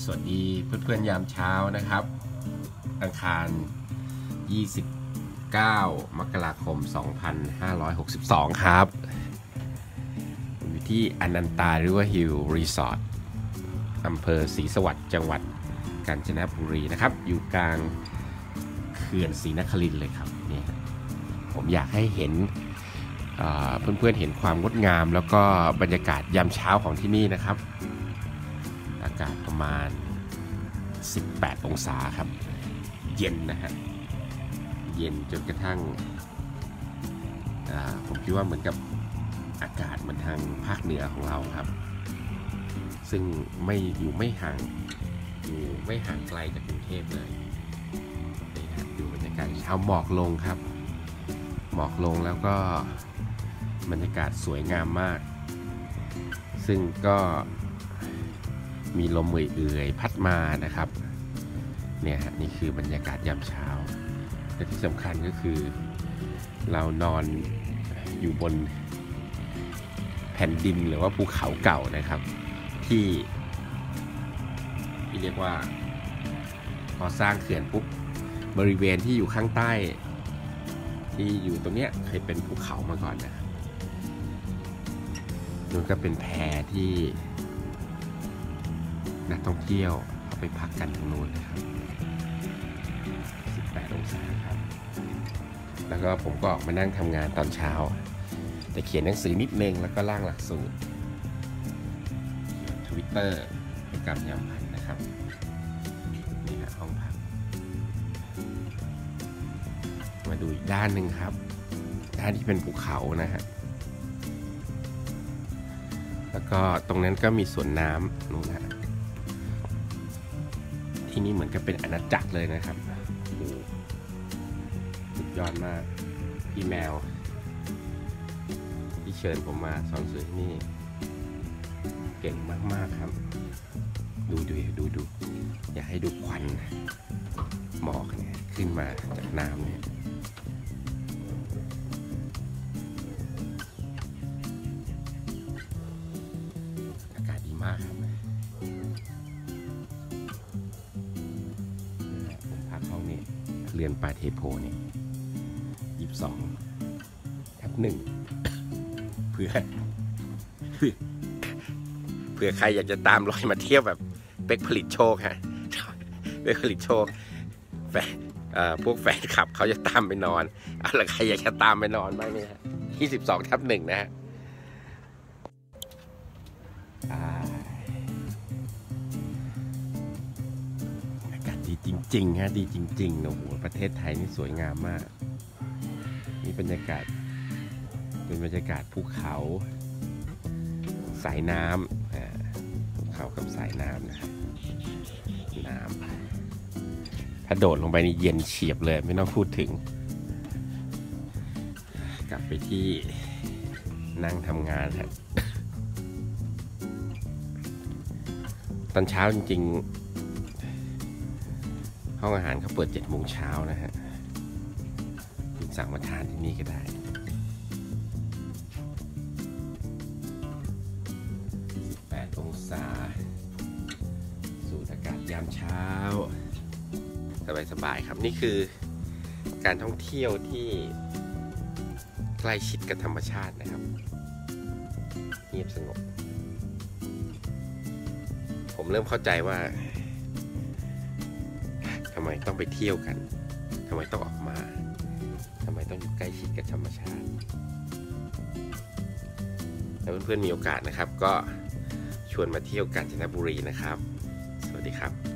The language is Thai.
สวัสดีเพื่อนๆยามเช้านะครับ อังคาร 29 มกราคม 2562 ครับ อยู่ที่อนันตาหรือว่าฮิลรีสอร์ทอำเภอศรีสวัสดิ์จังหวัดกาญจนบุรีนะครับ อยู่กลางเขื่อนศรีนครินเลยครับนี่ครับผมอยากให้เห็นเพื่อนๆเห็นความงดงาม แล้วก็บรรยากาศยามเช้าของที่นี่นะครับากาศประมาณ 18 องศาครับ เย็นนะฮะ เย็นจนกระทั่งอ่าผมคิดว่าเหมือนกับอากาศเหมือนทางภาคเหนือของเราครับ ซึ่งไม่อยู่ไม่ห่างอยู่ไม่ห่างไกลจากกรุงเทพเลยนี่ครับดูบรรยากาศเช้าหมอกลงครับ หมอกลงแล้วก็บรรยากาศสวยงามมาก ซึ่งก็ มีลมเอื่อยๆพัดมานะครับเนี่ยฮะนี่คือบรรยากาศยามเช้าและที่สำคัญก็คือ เรานอนอยู่บนแผ่นดินหรือว่าภูเขาเก่านะครับ ที่ที่เรียกว่า พอสร้างเขื่อนปุ๊บบริเวณที่อยู่ข้างใต้ ที่อยู่ตรงเนี้ยเคยเป็นภูเขามาก่อนนะนู่นก็เป็นแพที่ นักท่องเที่ยวเขาไปพักกันทางนู้นนะครับ 18 องศาครับ แล้วก็ผมก็ออกมานั่งทำงานตอนเช้า แต่เขียนหนังสือนิดนึงแล้วก็ร่างหลักสูตรทวิตเตอร์ประกำยามพันนะครับ นี่ฮะห้องพัก มาดูอีกด้านหนึ่งครับ ด้านที่เป็นภูเขานะฮะแล้วก็ตรงนั้นก็มีสวนน้ำนู่นฮะ ที่นี่เหมือนกับเป็นอาณาจักรเลยนะครับโอ้โหสุดยอดมาก พี่แมว ที่เชิญผมมาสอนสื่อที่นี่ เก่งมาก ๆ ครับ ดูดูดูดู อย่าให้ดูควันหมอกเนี่ยขึ้นมาจากน้ำเนี่ยอากาศดีมาก ครับผมพักห้องนี้เรือนปาเทโพเนี่ยยี่สิบสองทับหนึ่งเพื่อเพื่อเผื่อใครอยากจะตามรอยมาเที่ยวแบบเป็กผลิตโชคฮะเป็กผลิตโชคแฟนเอ่อพวกแฟนคลับเขาจะตามไปนอนเอาละใครอยากจะตามไปนอนบ้างเนี่ยฮะยี่สิบสองทับหนึ่งนะฮะ จริงๆฮะดีจริงๆโอ้โหประเทศไทยนี่สวยงามมาก นี่บรรยากาศ เป็นบรรยากาศภูเขา สายน้ำภูเขากับสายน้ำนะน้ำถ้าโดดลงไปนี่เย็นเฉียบเลยไม่ต้องพูดถึง กลับไปที่นั่งทำงานฮะตอนเช้าจริง ๆ ห้องอาหารเขาเปิด7โมงเช้านะฮะคุณสั่งมาทานที่นี่ก็ได้ 18 องศา สูดอากาศยามเช้า สบายๆครับนี่คือการท่องเที่ยวที่ใกล้ชิดกับธรรมชาตินะครับ เงียบสงบ ผมเริ่มเข้าใจว่า ทำไมต้องไปเที่ยวกันทำไมต้องออกมาทำไมต้องอยู่ใกล้ชิดกับธรรมชาติถ้าเพื่อนๆมีโอกาสนะครับ ก็ชวนมาเที่ยวกาญจนบุรีนะครับ สวัสดีครับ